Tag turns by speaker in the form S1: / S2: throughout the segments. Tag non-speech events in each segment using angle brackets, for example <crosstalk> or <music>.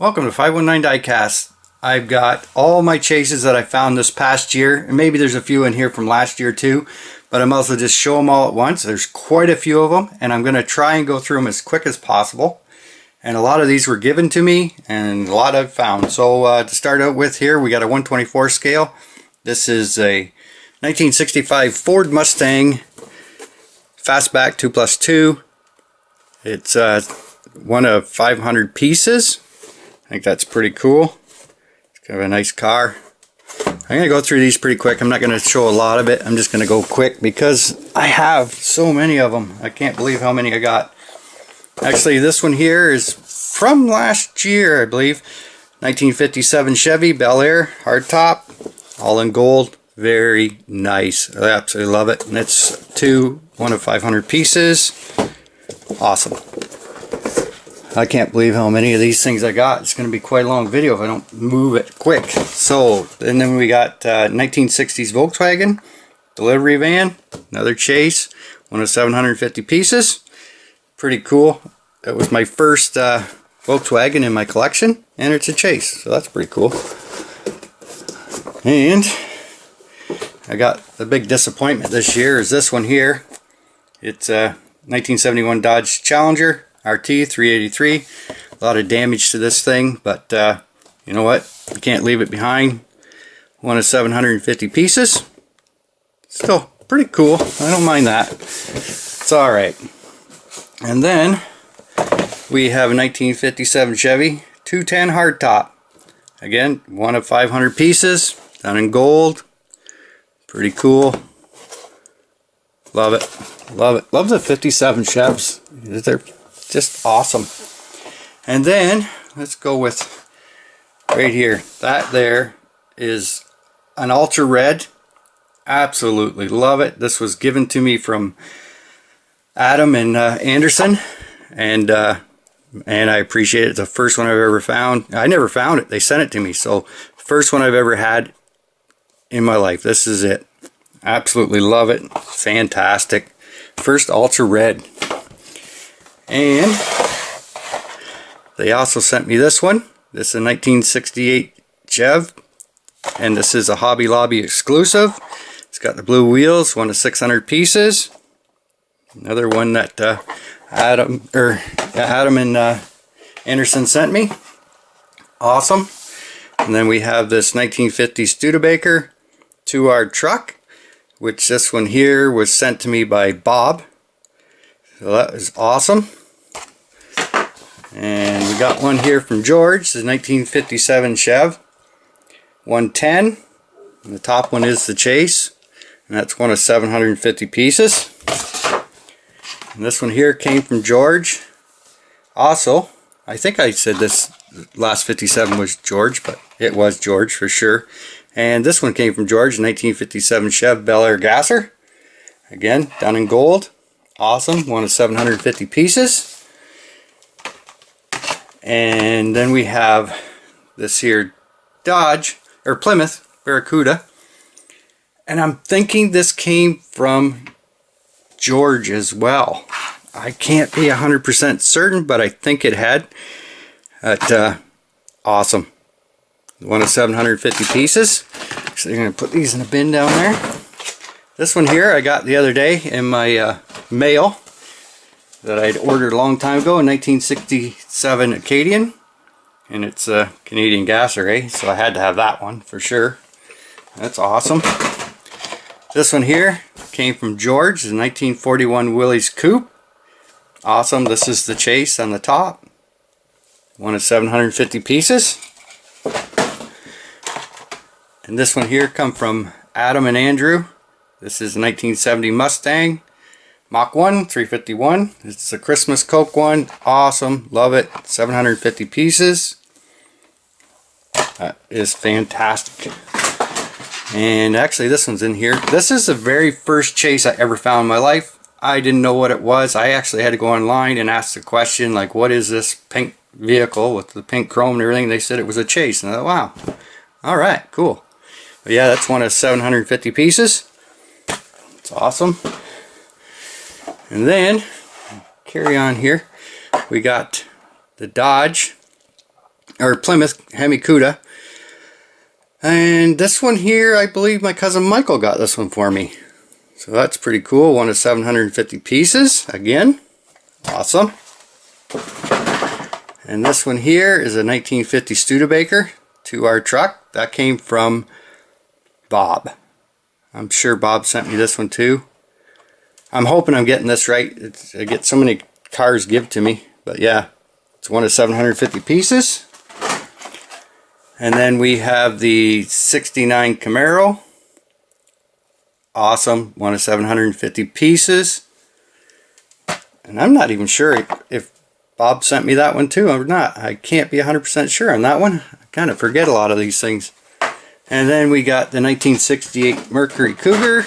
S1: Welcome to 519 Diecast. I've got all my chases that I found this past year, and maybe there's a few in here from last year too, but I'm also just show them all at once. There's quite a few of them, and I'm going to try and go through them as quick as possible. And a lot of these were given to me, and a lot I've found. So uh, to start out with here, we got a 124 scale. This is a 1965 Ford Mustang Fastback 2 plus 2. It's uh, one of 500 pieces. I think that's pretty cool. It's kind of a nice car. I'm going to go through these pretty quick. I'm not going to show a lot of it. I'm just going to go quick because I have so many of them. I can't believe how many I got. Actually, this one here is from last year, I believe. 1957 Chevy Bel Air hardtop, all in gold. Very nice. I absolutely love it. And it's two, one of 500 pieces. Awesome. I can't believe how many of these things I got. It's going to be quite a long video if I don't move it quick. So, and then we got uh, 1960s Volkswagen delivery van, another Chase, one of 750 pieces. Pretty cool. That was my first uh, Volkswagen in my collection, and it's a Chase, so that's pretty cool. And I got the big disappointment this year is this one here. It's a 1971 Dodge Challenger RT 383. A lot of damage to this thing, but uh, you know what? You can't leave it behind. One of 750 pieces. Still pretty cool. I don't mind that. It's alright. And then we have a 1957 Chevy 210 hardtop. Again, one of 500 pieces, done in gold. Pretty cool. Love it. Love it. Love the 57 Chevs. They're just awesome. And then let's go with right here. That there is an ultra red. Absolutely love it. This was given to me from Adam and uh, Anderson, and uh, and I appreciate it. It's the first one I've ever found. I never found it. They sent it to me. So first one I've ever had in my life. This is it. Absolutely love it. Fantastic. First ultra red. And they also sent me this one. This is a 1968 Chev. And this is a Hobby Lobby exclusive. It's got the blue wheels, one of 600 pieces. Another one that uh, Adam or Adam and uh, Anderson sent me. Awesome. And then we have this 1950 Studebaker our truck, which this one here was sent to me by Bob. So that is awesome. And we got one here from George. Is 1957 Chev. 110. And the top one is the Chase. And that's one of 750 pieces. And this one here came from George. Also, I think I said this last 57 was George, but it was George for sure. And this one came from George, 1957 Chev Bel Air Gasser. Again, done in gold. Awesome, one of 750 pieces. And then we have this here Dodge, or Plymouth Barracuda. And I'm thinking this came from George as well. I can't be 100% certain, but I think it had. But, uh, awesome. One of 750 pieces. So you're going to put these in a bin down there. This one here I got the other day in my uh, mail that I'd ordered a long time ago, a 1967 Acadian. And it's a Canadian gasser, eh? So I had to have that one for sure. That's awesome. This one here came from George, the 1941 Willys Coupe. Awesome. This is the chase on the top. One of 750 pieces. And this one here come from Adam and Andrew. This is a 1970 Mustang. Mach 1, 351. It's a Christmas Coke one. Awesome. Love it. 750 pieces. That is fantastic. And actually this one's in here. This is the very first chase I ever found in my life. I didn't know what it was. I actually had to go online and ask the question like what is this pink vehicle with the pink chrome and everything. They said it was a chase. And I thought wow. Alright, cool. But yeah, that's one of 750 pieces. It's awesome. And then, carry on here, we got the Dodge or Plymouth Hemi Cuda. And this one here, I believe my cousin Michael got this one for me. So that's pretty cool. One of 750 pieces. Again, awesome. And this one here is a 1950 Studebaker 2R truck. That came from Bob. I'm sure Bob sent me this one too. I'm hoping I'm getting this right. It's, I get so many cars give to me. But yeah, it's one of 750 pieces. And then we have the 69 Camaro. Awesome. One of 750 pieces. And I'm not even sure if Bob sent me that one too or not. I can't be 100% sure on that one. I kind of forget a lot of these things. And then we got the 1968 Mercury Cougar.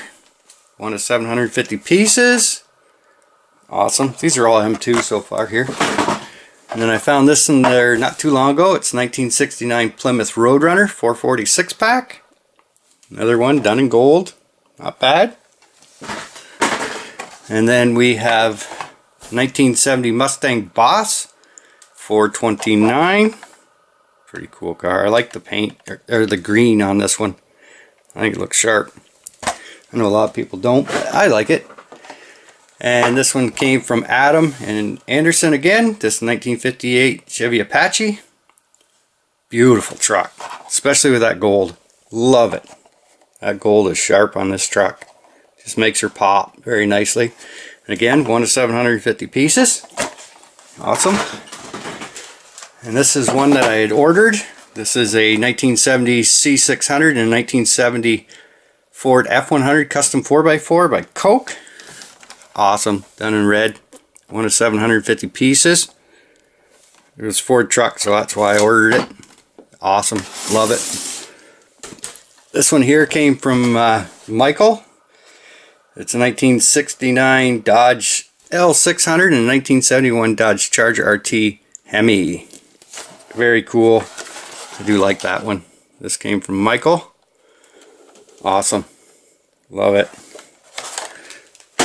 S1: One of 750 pieces. Awesome. These are all M2 so far here. And then I found this in there not too long ago. It's 1969 Plymouth Roadrunner 446 pack. Another one done in gold. Not bad. And then we have 1970 Mustang Boss 429. Pretty cool car. I like the paint, or, or the green on this one. I think it looks sharp. I know a lot of people don't, but I like it. And this one came from Adam and Anderson again. This 1958 Chevy Apache. Beautiful truck, especially with that gold. Love it. That gold is sharp on this truck. Just makes her pop very nicely. And again, one to 750 pieces. Awesome. And this is one that I had ordered. This is a 1970 C600 and 1970 Ford F100 Custom 4x4 by Coke. Awesome. Done in red. One of 750 pieces. It was Ford truck, so that's why I ordered it. Awesome. Love it. This one here came from uh, Michael. It's a 1969 Dodge L600 and 1971 Dodge Charger RT Hemi. Very cool. I do like that one. This came from Michael. Awesome. Love it.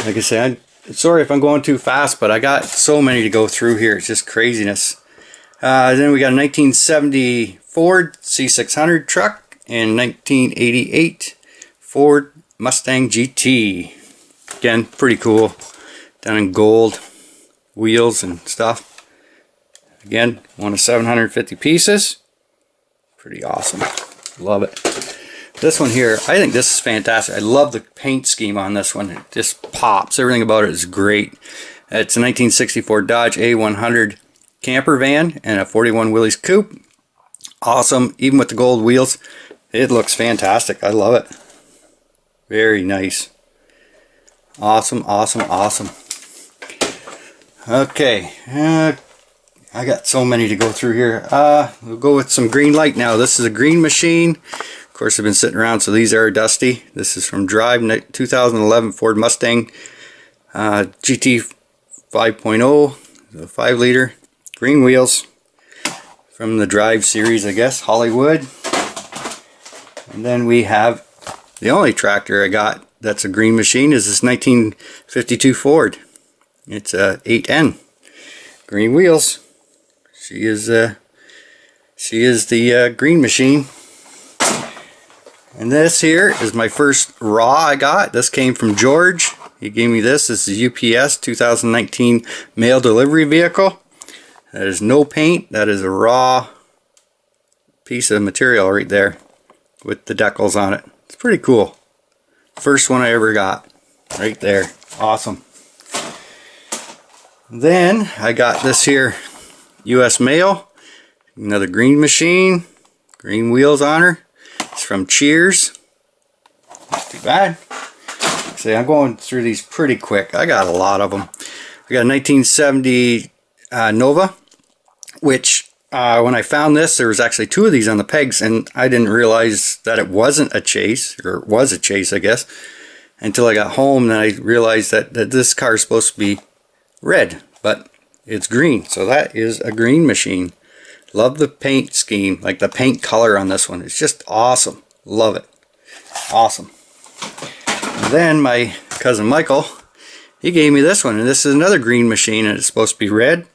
S1: Like I said, sorry if I'm going too fast, but I got so many to go through here. It's just craziness. Uh, then we got a 1970 Ford C600 truck and 1988 Ford Mustang GT. Again, pretty cool. Done in gold wheels and stuff. Again, one of 750 pieces. Pretty awesome. Love it. This one here, I think this is fantastic. I love the paint scheme on this one. It just pops. Everything about it is great. It's a 1964 Dodge A100 camper van and a 41 Willys coupe. Awesome. Even with the gold wheels, it looks fantastic. I love it. Very nice. Awesome, awesome, awesome. Okay. Uh, I got so many to go through here. Uh, we'll go with some green light now. This is a green machine course, they've been sitting around, so these are dusty. This is from Drive 2011 Ford Mustang uh, GT 5.0, the 5 liter, green wheels from the Drive series, I guess, Hollywood. And then we have the only tractor I got that's a green machine is this 1952 Ford. It's a 8N. Green wheels. She is uh, she is the uh, green machine and this here is my first raw I got. This came from George. He gave me this. This is UPS 2019 mail delivery vehicle. That is no paint. That is a raw piece of material right there with the decals on it. It's pretty cool. First one I ever got. Right there. Awesome. Then I got this here US mail. Another green machine. Green wheels on her. It's from Cheers. Not too bad. See, I'm going through these pretty quick. I got a lot of them. I got a 1970 uh, Nova, which uh, when I found this, there was actually two of these on the pegs, and I didn't realize that it wasn't a chase, or it was a chase, I guess, until I got home. Then I realized that, that this car is supposed to be red, but it's green. So that is a green machine. Love the paint scheme, like the paint color on this one. It's just awesome. Love it. Awesome. And then my cousin Michael, he gave me this one. And this is another green machine and it's supposed to be red.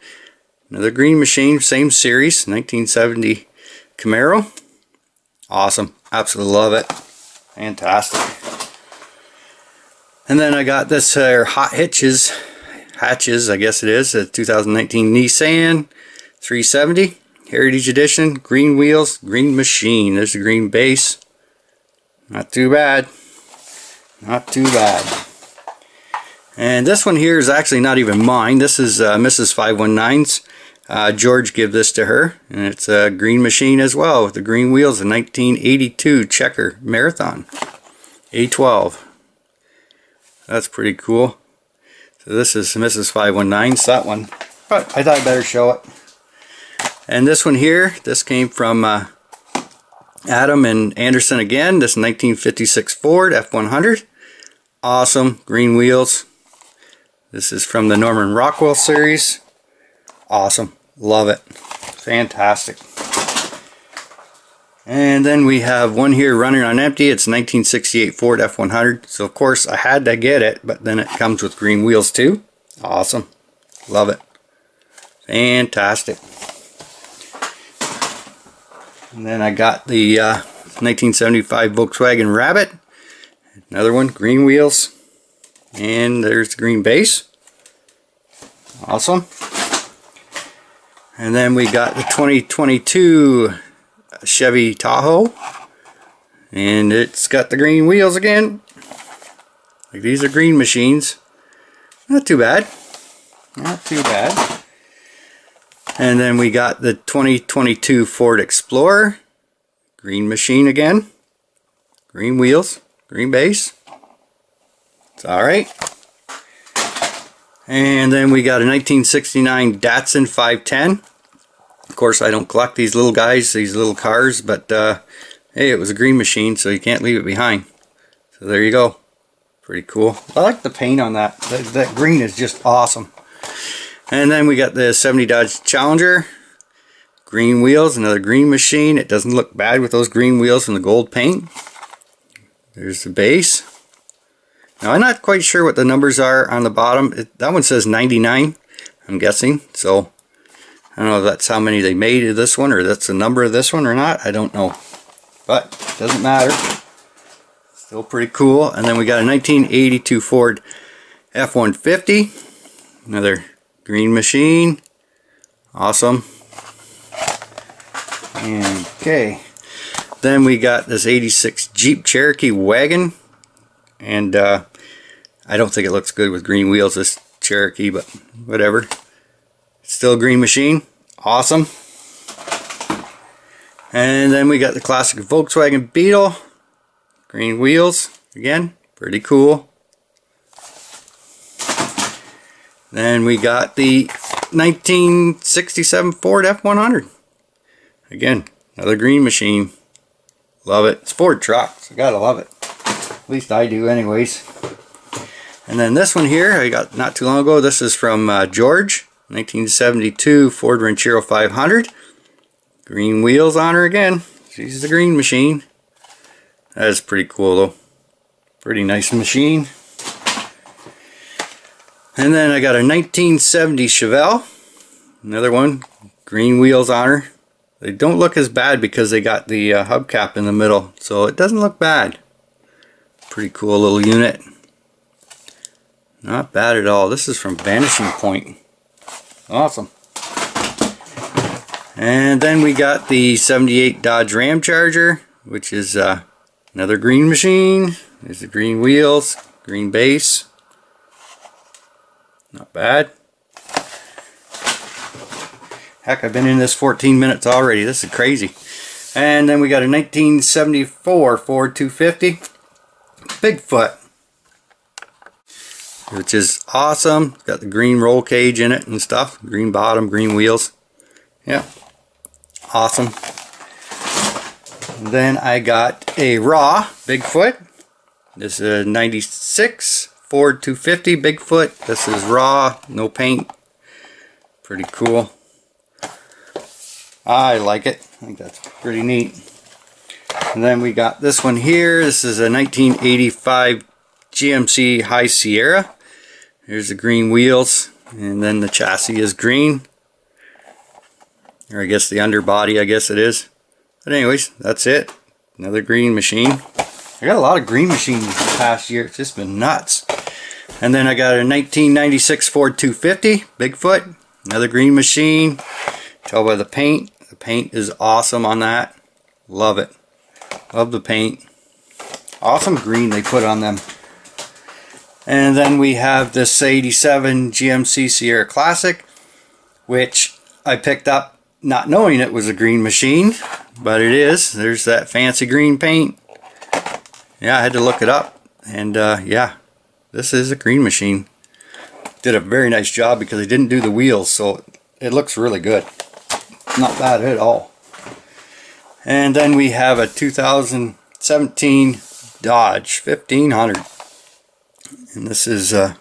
S1: Another green machine, same series, 1970 Camaro. Awesome. Absolutely love it. Fantastic. And then I got this uh, Hot Hitches, Hatches, I guess it is, a 2019 Nissan 370 Heritage Edition, green wheels, green machine. There's the green base. Not too bad. Not too bad. And this one here is actually not even mine. This is uh, Mrs. 519's. Uh, George gave this to her. And it's a green machine as well with the green wheels. A 1982 Checker Marathon. A12. That's pretty cool. So this is Mrs. 519's. That one. But I thought I'd better show it. And this one here, this came from uh, Adam and Anderson again. This 1956 Ford F100. Awesome green wheels. This is from the Norman Rockwell series. Awesome. Love it. Fantastic. And then we have one here running on empty. It's 1968 Ford F100. So of course I had to get it, but then it comes with green wheels too. Awesome. Love it. Fantastic. And then I got the uh, 1975 Volkswagen Rabbit. Another one, green wheels. And there's the green base. Awesome. And then we got the 2022 Chevy Tahoe. And it's got the green wheels again. Like these are green machines. Not too bad. Not too bad. And then we got the 2022 Ford Explorer. Green machine again. Green wheels. Green base. It's alright. And then we got a 1969 Datsun 510. Of course, I don't collect these little guys, these little cars, but uh, hey, it was a green machine, so you can't leave it behind. So there you go. Pretty cool. I like the paint on that. That, that green is just awesome. And then we got the 70 Dodge Challenger. Green wheels, another green machine. It doesn't look bad with those green wheels and the gold paint. There's the base. Now I'm not quite sure what the numbers are on the bottom. It, that one says 99, I'm guessing. So I don't know if that's how many they made of this one or that's the number of this one or not. I don't know. But it doesn't matter. Still pretty cool. And then we got a 1982 Ford F-150. Another green machine. Awesome. Okay. Then we got this 86 Jeep Cherokee wagon. And uh, I don't think it looks good with green wheels, this Cherokee, but whatever. Still green machine. Awesome. And then we got the classic Volkswagen Beetle. Green wheels. Again, pretty cool. Then we got the 1967 Ford F100. Again, another green machine. Love it. It's Ford trucks. I gotta love it. At least I do anyways. And then this one here, I got not too long ago. This is from uh, George. 1972 Ford Ranchero 500. Green wheels on her again. She's the green machine. That is pretty cool though. Pretty nice machine. And then I got a 1970 Chevelle. Another one. Green wheels on her. They don't look as bad because they got the uh, hubcap in the middle. So it doesn't look bad. Pretty cool little unit. Not bad at all. This is from Vanishing Point. Awesome. And then we got the 78 Dodge Ram Charger, which is uh, another green machine. There's the green wheels, green base. Not bad. Heck, I've been in this 14 minutes already. This is crazy. And then we got a 1974 Ford 250 Bigfoot which is awesome. Got the green roll cage in it and stuff. Green bottom, green wheels. Yeah, awesome. And then I got a raw Bigfoot. This is a 96 Ford 250 Bigfoot. This is raw, no paint. Pretty cool. Ah, I like it. I think that's pretty neat. And then we got this one here. This is a 1985 GMC High Sierra. Here's the green wheels and then the chassis is green. Or I guess the underbody, I guess it is. But anyways, that's it. Another green machine. I got a lot of green machines this past year. It's just been nuts. And then I got a 1996 Ford 250 Bigfoot. Another green machine. Tell by the paint. The paint is awesome on that. Love it. Love the paint. Awesome green they put on them. And then we have this 87 GMC Sierra Classic, which I picked up not knowing it was a green machine, but it is. There's that fancy green paint. Yeah, I had to look it up. And uh, yeah, this is a green machine. Did a very nice job because they didn't do the wheels, so it looks really good. Not bad at all. And then we have a 2017 Dodge 1500 and this is uh,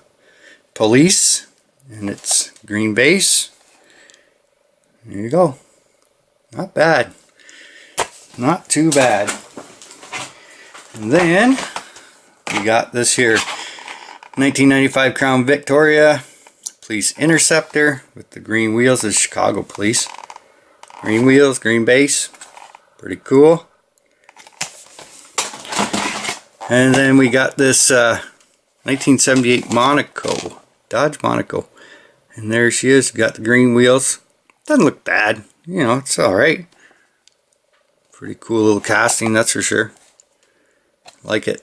S1: police and it's green base there you go not bad not too bad and then we got this here 1995 Crown Victoria Police Interceptor with the green wheels of Chicago Police green wheels green base pretty cool and then we got this uh, 1978 Monaco, Dodge Monaco. And there she is, got the green wheels. Doesn't look bad, you know, it's alright. Pretty cool little casting, that's for sure. Like it.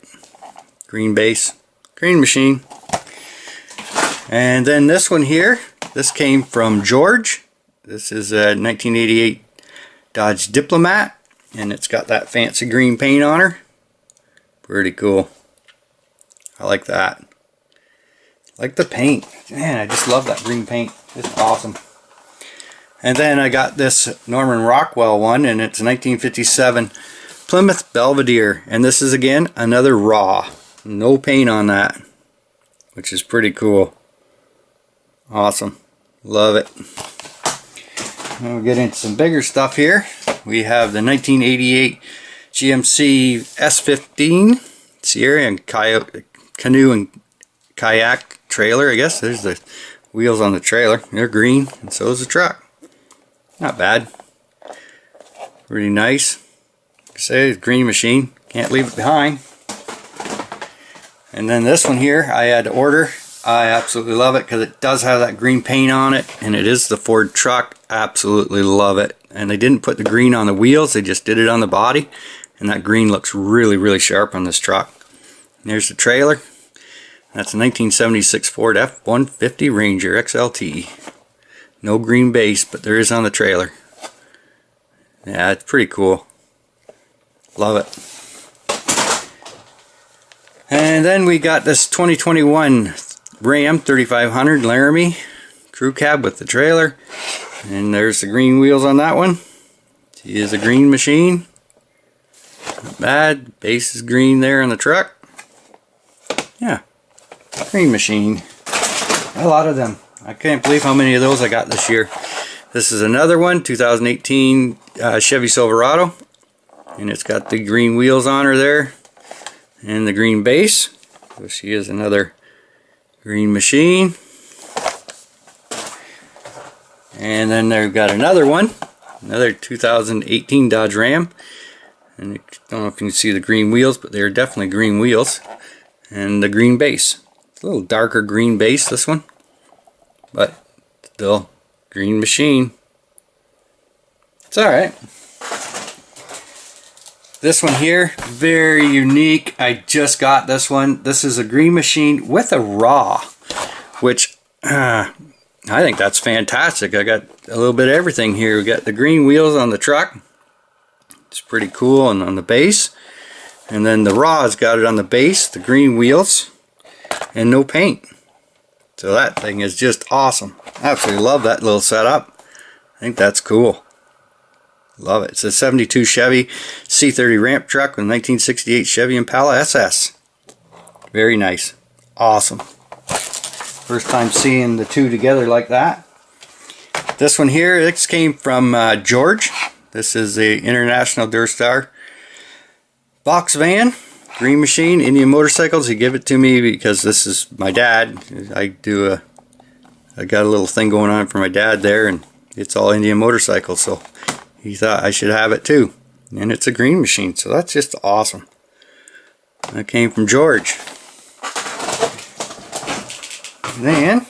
S1: Green base, green machine. And then this one here, this came from George. This is a 1988 Dodge Diplomat. And it's got that fancy green paint on her. Pretty cool. I like that. like the paint. Man, I just love that green paint. It's awesome. And then I got this Norman Rockwell one, and it's 1957 Plymouth Belvedere. And this is, again, another raw. No paint on that, which is pretty cool. Awesome. Love it. We'll get into some bigger stuff here. We have the 1988 GMC S15 Sierra and canoe and kayak trailer, I guess. There's the wheels on the trailer. They're green, and so is the truck. Not bad. Pretty nice. Like I say, green machine. Can't leave it behind. And then this one here, I had to order. I absolutely love it because it does have that green paint on it, and it is the Ford truck. Absolutely love it. And they didn't put the green on the wheels, they just did it on the body. And that green looks really, really sharp on this truck. There's the trailer. That's a 1976 Ford F-150 Ranger XLT. No green base, but there is on the trailer. Yeah, it's pretty cool. Love it. And then we got this 2021 Ram 3500 Laramie crew cab with the trailer. And there's the green wheels on that one. She is a green machine. Not bad. Base is green there on the truck. Yeah. Green machine. A lot of them. I can't believe how many of those I got this year. This is another one, 2018 uh, Chevy Silverado. And it's got the green wheels on her there. And the green base. So she is another green machine. And then they've got another one. Another 2018 Dodge Ram. And I don't know if you can see the green wheels, but they're definitely green wheels and the green base. It's a little darker green base, this one, but still green machine. It's alright. This one here, very unique. I just got this one. This is a green machine with a raw, which uh, I think that's fantastic. I got a little bit of everything here. We got the green wheels on the truck. It's pretty cool and on the base. And then the Raw's got it on the base, the green wheels, and no paint. So that thing is just awesome. Absolutely love that little setup. I think that's cool. Love it. It's a 72 Chevy C30 ramp truck with 1968 Chevy Impala SS. Very nice. Awesome. First time seeing the two together like that. This one here, this came from uh, George. This is the International DuraStar box van, Green Machine, Indian Motorcycles. He gave it to me because this is my dad. I do a, I got a little thing going on for my dad there, and it's all Indian motorcycles so he thought I should have it too and it's a green machine so that's just awesome that came from George then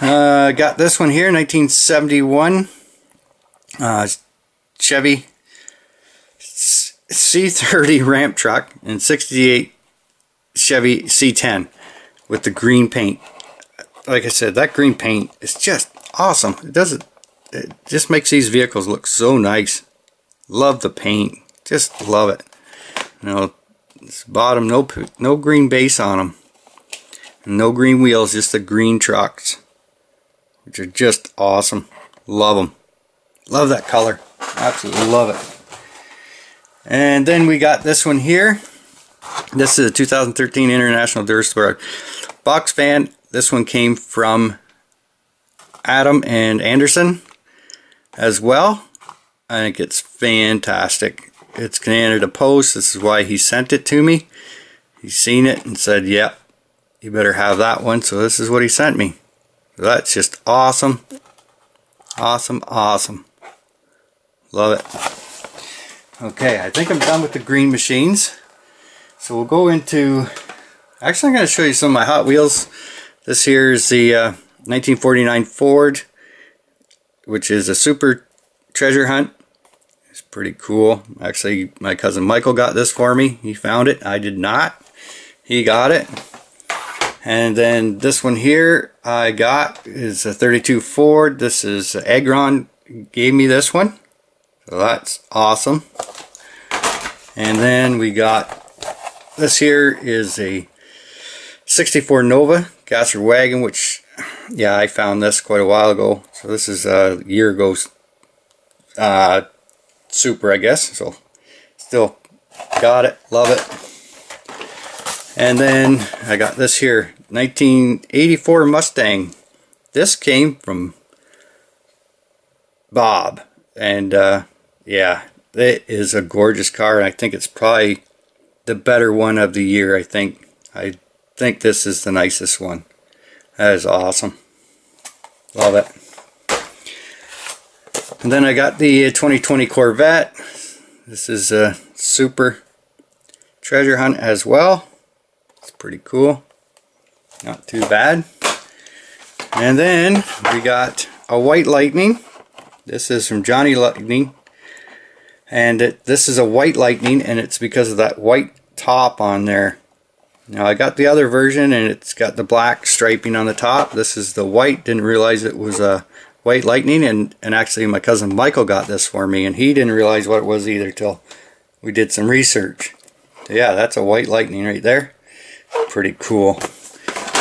S1: uh, got this one here 1971 uh, Chevy C30 <laughs> ramp truck and 68 Chevy C10 with the green paint. Like I said, that green paint is just awesome. It does it, just makes these vehicles look so nice. Love the paint. Just love it. You know, this bottom, no no green base on them. No green wheels, just the green trucks. Which are just awesome. Love them. Love that color. Absolutely love it. And then we got this one here. This is a 2013 International DuraStar box fan. This one came from Adam and Anderson as well. I think it's fantastic. It's Canada Post. This is why he sent it to me. He's seen it and said, yep, you better have that one. So this is what he sent me. That's just awesome. Awesome, awesome. Love it. Okay, I think I'm done with the green machines. So we'll go into, actually I'm going to show you some of my Hot Wheels. This here is the uh, 1949 Ford, which is a super treasure hunt. It's pretty cool. Actually, my cousin Michael got this for me. He found it. I did not. He got it. And then this one here I got is a 32 Ford. This is uh, Agron gave me this one. So that's awesome. And then we got, this here is a 64 Nova Gasser wagon, which, yeah, I found this quite a while ago. This is a year ago uh, Super, I guess. So still got it, love it. And then I got this here, 1984 Mustang. This came from Bob. And uh, yeah, it is a gorgeous car. And I think it's probably the better one of the year, I think. I think this is the nicest one. That is awesome. Love it. And then I got the uh, 2020 Corvette. This is a super treasure hunt as well. It's pretty cool. Not too bad. And then we got a White Lightning. This is from Johnny Lightning and it, this is a white lightning and it's because of that white top on there now I got the other version and it's got the black striping on the top this is the white didn't realize it was a white lightning and and actually my cousin Michael got this for me and he didn't realize what it was either till we did some research yeah that's a white lightning right there pretty cool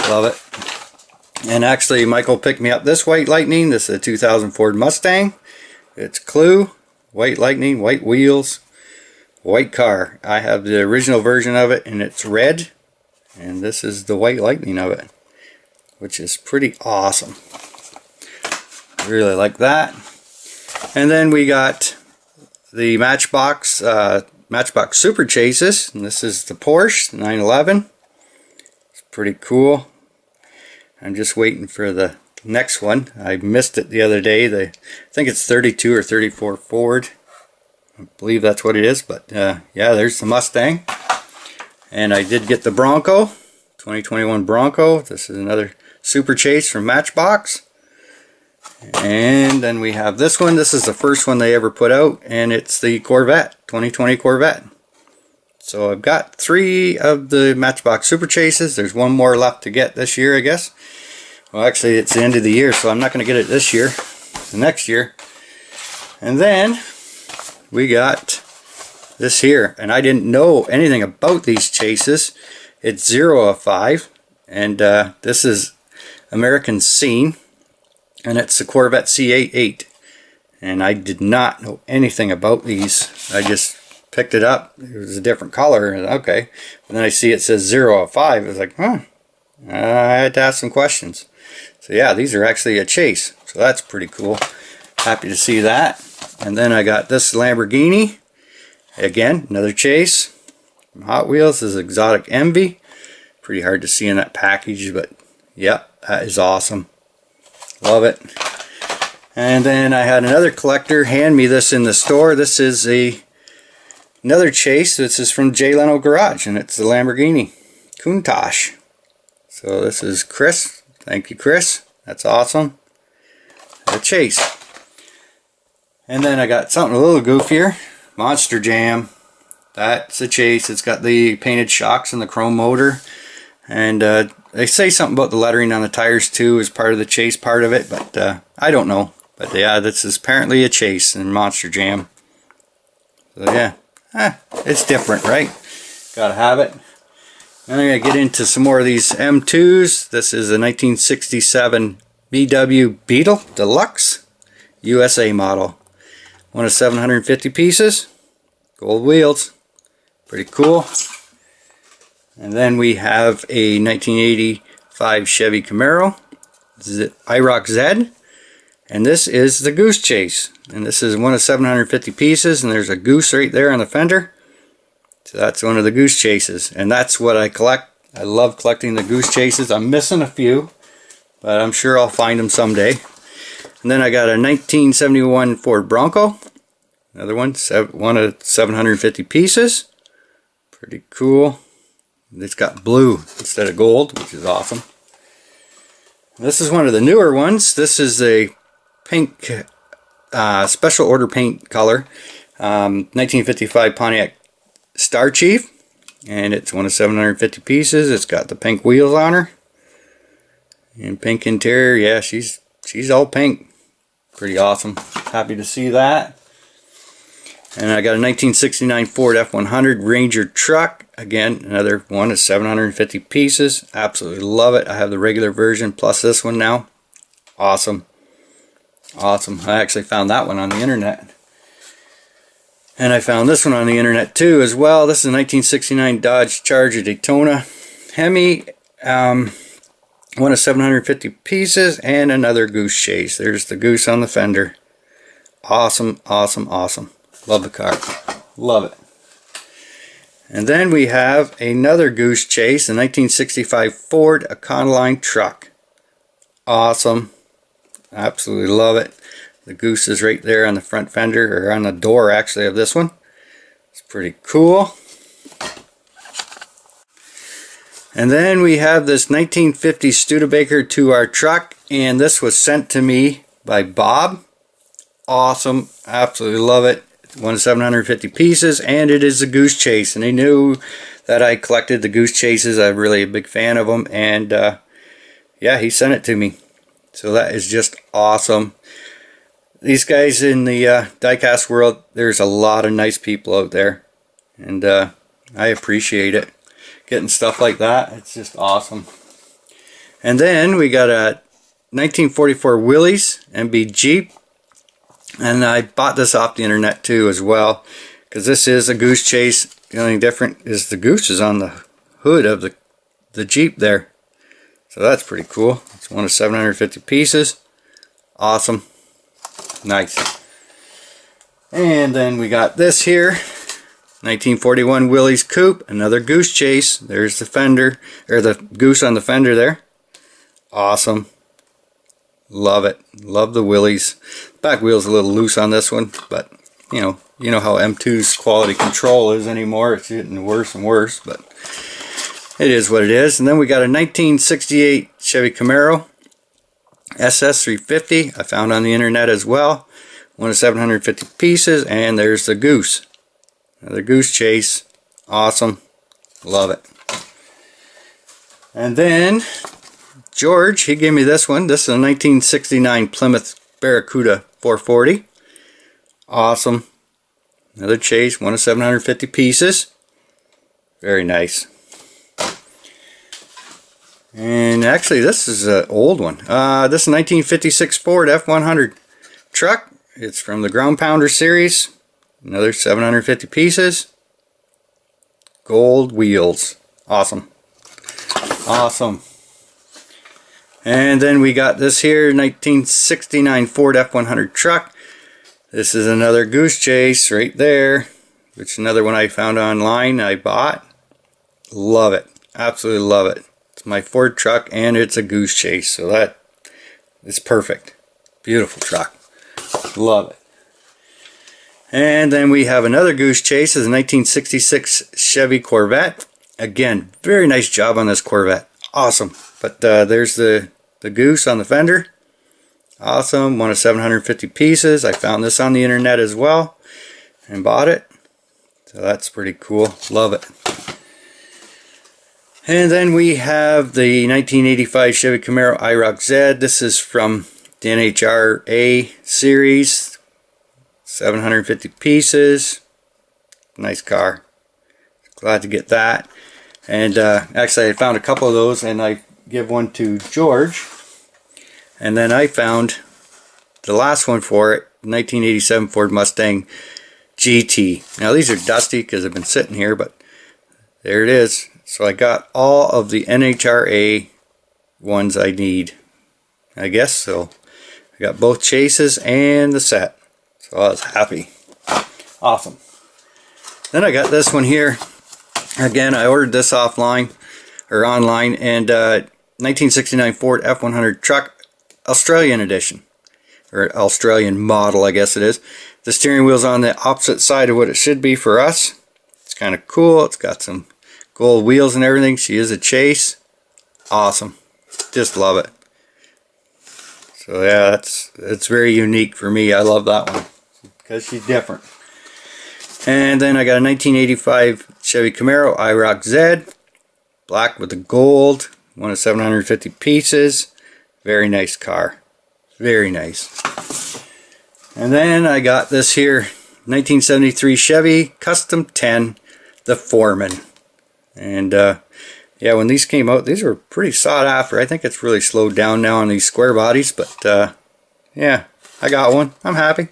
S1: love it and actually Michael picked me up this white lightning this is a 2000 Ford Mustang it's Clue White Lightning, white wheels, white car. I have the original version of it and it's red. And this is the White Lightning of it, which is pretty awesome. Really like that. And then we got the Matchbox uh, Matchbox Super Chases. And this is the Porsche 911. It's pretty cool. I'm just waiting for the next one. I missed it the other day. The, I think it's 32 or 34 Ford. I believe that's what it is. But uh, yeah, there's the Mustang. And I did get the Bronco. 2021 Bronco. This is another Super Chase from Matchbox. And then we have this one. This is the first one they ever put out. And it's the Corvette. 2020 Corvette. So I've got three of the Matchbox Super Chases. There's one more left to get this year, I guess. Well, actually, it's the end of the year, so I'm not going to get it this year. The next year. And then we got this here. And I didn't know anything about these chases. It's 0 of 5. And uh, this is American Scene. And it's the Corvette C88. And I did not know anything about these. I just picked it up. It was a different color. And okay. And then I see it says 0 of 5. I was like, huh. I had to ask some questions. So yeah, these are actually a chase. So that's pretty cool. Happy to see that. And then I got this Lamborghini. Again, another chase. Hot Wheels this is Exotic Envy. Pretty hard to see in that package, but yep, that is awesome. Love it. And then I had another collector hand me this in the store. This is a another chase. This is from Jay Leno Garage, and it's the Lamborghini Countach. So this is Chris. Thank you, Chris. That's awesome. A chase. And then I got something a little goofier. Monster Jam. That's a chase. It's got the painted shocks and the chrome motor. And uh, they say something about the lettering on the tires too as part of the chase part of it, but uh, I don't know. But yeah, this is apparently a chase in Monster Jam. So yeah, eh, it's different, right? Gotta have it. Then I'm gonna get into some more of these M2s. This is a 1967 VW Beetle Deluxe USA model. One of 750 pieces. Gold wheels. Pretty cool. And then we have a 1985 Chevy Camaro. Is IROC Z. And this is the Goose Chase. And this is one of 750 pieces, and there's a goose right there on the fender. So that's one of the Goose Chases. And that's what I collect. I love collecting the Goose Chases. I'm missing a few, but I'm sure I'll find them someday. And then I got a 1971 Ford Bronco. Another one, one of 750 pieces. Pretty cool. It's got blue instead of gold, which is awesome. This is one of the newer ones. This is a pink uh, special order paint color. Um, 1955 Pontiac Star Chief. And it's one of 750 pieces. It's got the pink wheels on her. And pink interior. Yeah, she's she's all pink. Pretty awesome. Happy to see that. And I got a 1969 Ford F100 Ranger truck. Again, another one is 750 pieces. Absolutely love it. I have the regular version plus this one now. Awesome. Awesome. I actually found that one on the internet. And I found this one on the internet too as well. This is a 1969 Dodge Charger Daytona Hemi. Um, one of 750 pieces and another goose chase. There's the goose on the fender. Awesome, awesome, awesome. Love the car. Love it. And then we have another goose chase, a 1965 Ford Econoline truck. Awesome. Absolutely love it. The goose is right there on the front fender, or on the door actually of this one. It's pretty cool. And then we have this 1950 Studebaker 2R truck, and this was sent to me by Bob. Awesome, absolutely love it. One 750 pieces, and it is a goose chase. And he knew that I collected the goose chases. I'm really a big fan of them, and uh, yeah, he sent it to me. So that is just awesome. These guys in the uh, diecast world, there's a lot of nice people out there, and uh, I appreciate it getting stuff like that. It's just awesome. And then we got a 1944 Willys MB Jeep. And I bought this off the internet too as well. Because this is a goose chase. The only different is the goose is on the hood of the, the Jeep there. So that's pretty cool. It's one of 750 pieces. Awesome. Nice. And then we got this here. 1941 Willys Coupe, another goose chase. There's the fender, or the goose on the fender there. Awesome. Love it. Love the Willys. Back wheel's a little loose on this one, but you know, you know how M2's quality control is anymore. It's getting worse and worse, but it is what it is. And then we got a 1968 Chevy Camaro SS350 I found on the internet as well. One of 750 pieces, and there's the goose. Another goose chase. Awesome. Love it. And then George, he gave me this one. This is a 1969 Plymouth Barracuda 440. Awesome. Another chase, one of 750 pieces. Very nice. And actually, this is an old one. Uh, this is a 1956 Ford F100 truck. It's from the Ground Pounder series. Another 750 pieces. Gold wheels. Awesome. Awesome. And then we got this here 1969 Ford F100 truck. This is another goose chase right there. Which is another one I found online I bought. Love it. Absolutely love it. It's my Ford truck and it's a goose chase. So that It's perfect. Beautiful truck. Love it. And then we have another Goose Chase. is a 1966 Chevy Corvette. Again, very nice job on this Corvette. Awesome. But uh, there's the, the goose on the fender. Awesome. One of 750 pieces. I found this on the internet as well and bought it. So that's pretty cool. Love it. And then we have the 1985 Chevy Camaro IROC Z. This is from the NHRA series. 750 pieces. Nice car. Glad to get that. And uh, actually I found a couple of those and I give one to George. And then I found the last one for it, 1987 Ford Mustang GT. Now these are dusty because I've been sitting here, but there it is. So I got all of the NHRA ones I need. I guess so. I got both chases and the set. So I was happy. Awesome. Then I got this one here. Again, I ordered this offline or online and uh, 1969 Ford F100 truck Australian edition or Australian model I guess it is. The steering wheel's on the opposite side of what it should be for us. It's kind of cool. It's got some gold wheels and everything. She is a chase. Awesome. Just love it. So yeah, that's it's very unique for me. I love that one because she's different. And then I got a 1985 Chevy Camaro IROC Z. Black with the gold. One of 750 pieces. Very nice car. Very nice. And then I got this here 1973 Chevy Custom 10 the Foreman. And uh, yeah, when these came out, these were pretty sought after. I think it's really slowed down now on these square bodies, but uh, yeah, I got one. I'm happy.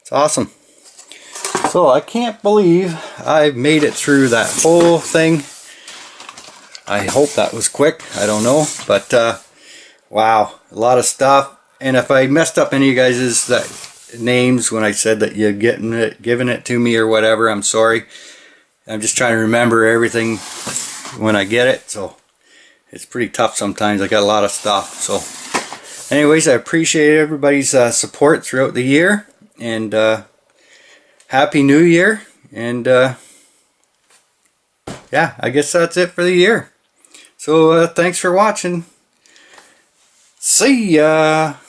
S1: It's awesome. So I can't believe I made it through that whole thing. I hope that was quick. I don't know. But uh, wow, a lot of stuff. And if I messed up any of you guys' names when I said that you're getting it, giving it to me or whatever, I'm sorry. I'm just trying to remember everything when I get it. So it's pretty tough sometimes. I got a lot of stuff. So anyways, I appreciate everybody's uh, support throughout the year. And uh, Happy New Year. And uh, yeah, I guess that's it for the year. So uh, thanks for watching. See ya.